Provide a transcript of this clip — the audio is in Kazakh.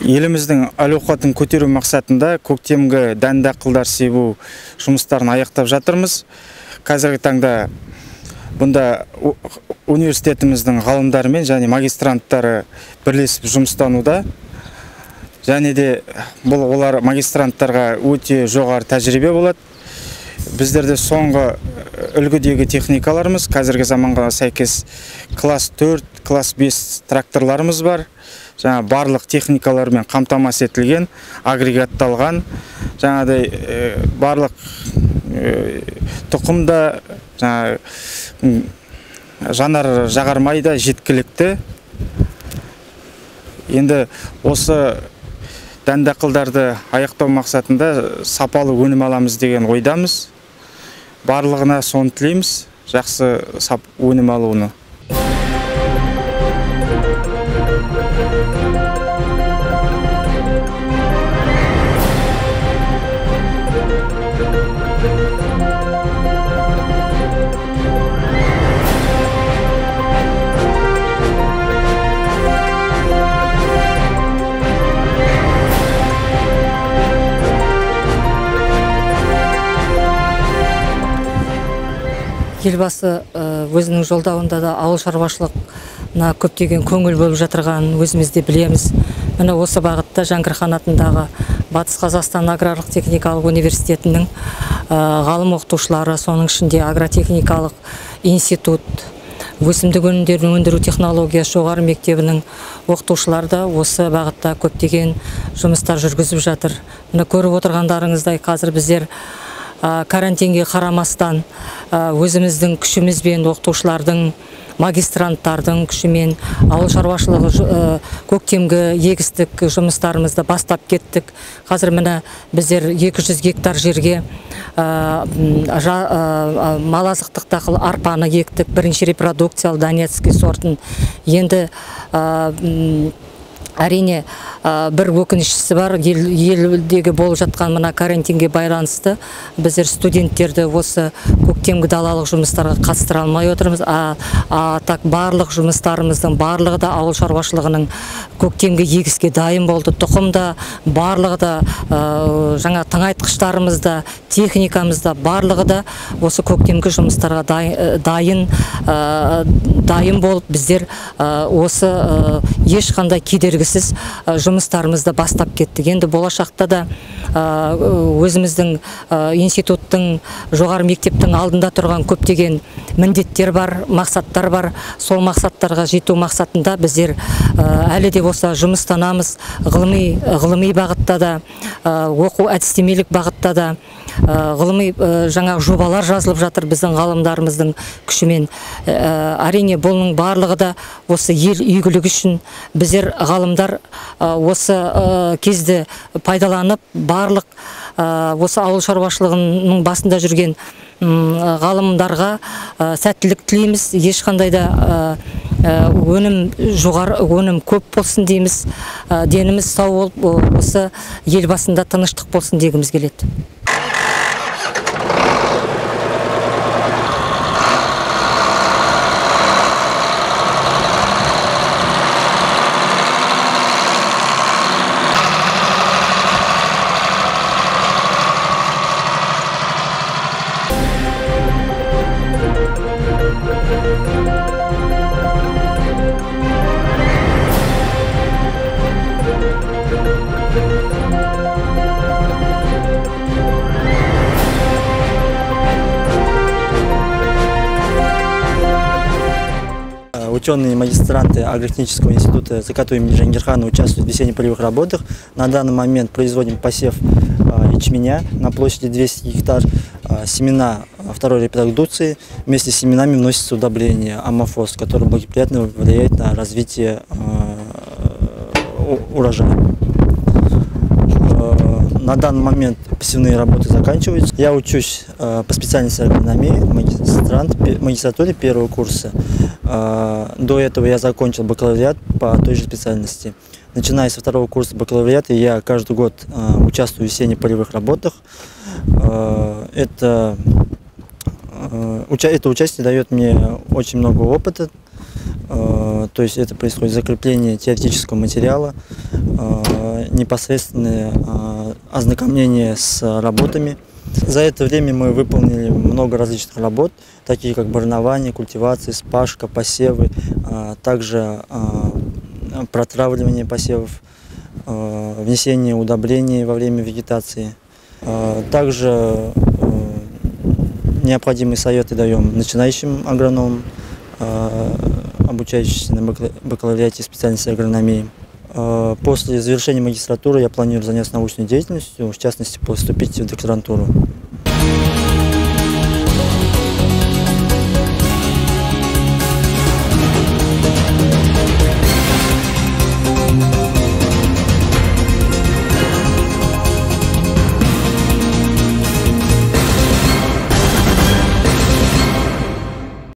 еліміздің әл ауқатын көтеру мақсатында көктемгі дәнді дақылдар себу жұмыстарын аяқтап жатырмыз. Қазіргі таңда бұнда университетіміздің ғалымдарымен және магистранттары бірлесіп жұмыстануда. Және де бұл олар магистранттарға өте жоғары тәжірибе болады. Біздерде соңғы үлгідегі техникаларымыз қазіргі заманға сәйкес класс 4 класс 5 тракторларымыз бар. Жаңа барлық техникалармен қамтамасыз етілген агрегатталған жаңағыдай барлық тұқым да жаңа жанар жағармай да жеткілікті. Енді осы дән дақылдарды аяқтау мақсатында сапалы өнім аламыз деген ойдамыз. Барлығына соны тілейміз. Жақсы сап өнім алуыны елбасы өзінің жолдауында да ауыл шаруашылығына көптеген көңіл бөліп жатырғанын өзіміз де білеміз. Міне осы бағытта жәңгірхан атындағы батыс қазақстан аграрлық техникалық университетінің ғалым оқытушылары соның ішінде агротехникалық институт өсімдік өнімдерін өндіру технологиясы жоғары мектебінің оқытушылары да осы бағытта көптеген жұмыстар жүргізіп жатыр. Міне көріп отырғандарыңыздай қазір біздер карантинге қарамастан өзіміздің күшімізбен оқытушылардың магистранттардың күшімен ауыл шаруашылығы көктемгі егістік жұмыстарымызды бастап кеттік. Қазір міне біздер 200 гектар жерге мал азықтық дақыл арпаны ектік. Бірінші репродукциялы донецкий сортын. Енді әрине бір өкініштісі бар елдегі болып жатқан мына карантинге байланысты біздер студенттерді осы көктемгі далалық жұмыстарға қатыстыра алмай отырмыз. А так барлық жұмыстарымыздың барлығы да ауыл шаруашылығының көктемгі егіске дайын болды. Тұқым да барлығы да жаңа тыңайтқыштарымыз да техникамыз да барлығы да осы көктемгі жұмыстарға дайын дайын болып біздер осы ешқандай кедергісіз жұмыстарымызды бастап кеттік енді болашақта да өзіміздің институттың жоғары мектептің алдында тұрған көптеген міндеттер бар мақсаттар бар. Сол мақсаттарға жету мақсатында біздер әлі де болса жұмыстанамыз. Ғылыми ғылыми бағытта да оқу әдістемелік бағытта да ғылыми жаңа жобалар жазылып жатыр біздің ғалымдарымыздың күшімен. Әрине бұның барлығы да осы ел игілігі үшін біздер ғалымдар осы кезді пайдаланып барлық осы ауыл шаруашылығының басында жүрген ғалымдарға сәттілік тілейміз. Ешқандай да өнім жоғары өнім көп болсын дейміз деніміз сау болып осы ел басында тыныштық болсын дегіміз келеді. Ученые магистранты агротехнического института Закату имени Жангирхана участвуют в весенне-полевых работах. На данный момент производим посев ячменя на площади 200 гектар. Семена второй репродукции. Вместе с семенами вносится удобрение амофос, который благоприятно влияет на развитие урожая. На данный момент посевные работы заканчиваются. Я учусь по специальности агрономии, магистрант, магистратуре первого курса. До этого я закончил бакалавриат по той же специальности. Начиная со второго курса бакалавриата, я каждый год участвую в весенне-полевых работах. Это, это участие дает мне очень много опыта. То есть это происходит закрепление теоретического материала. непосредственное а, ознакомление с работами. За это время мы выполнили много различных работ, такие как барнование, культивация, спашка, посевы, а, также а, протравливание посевов, а, внесение удобрений во время вегетации. Также э, необходимые советы даем начинающим агрономам, обучающимся на бакала- бакалавриате специальности агрономии. А, После завершения магистратуры я планирую заняться научной деятельностью, в частности поступить в докторантуру.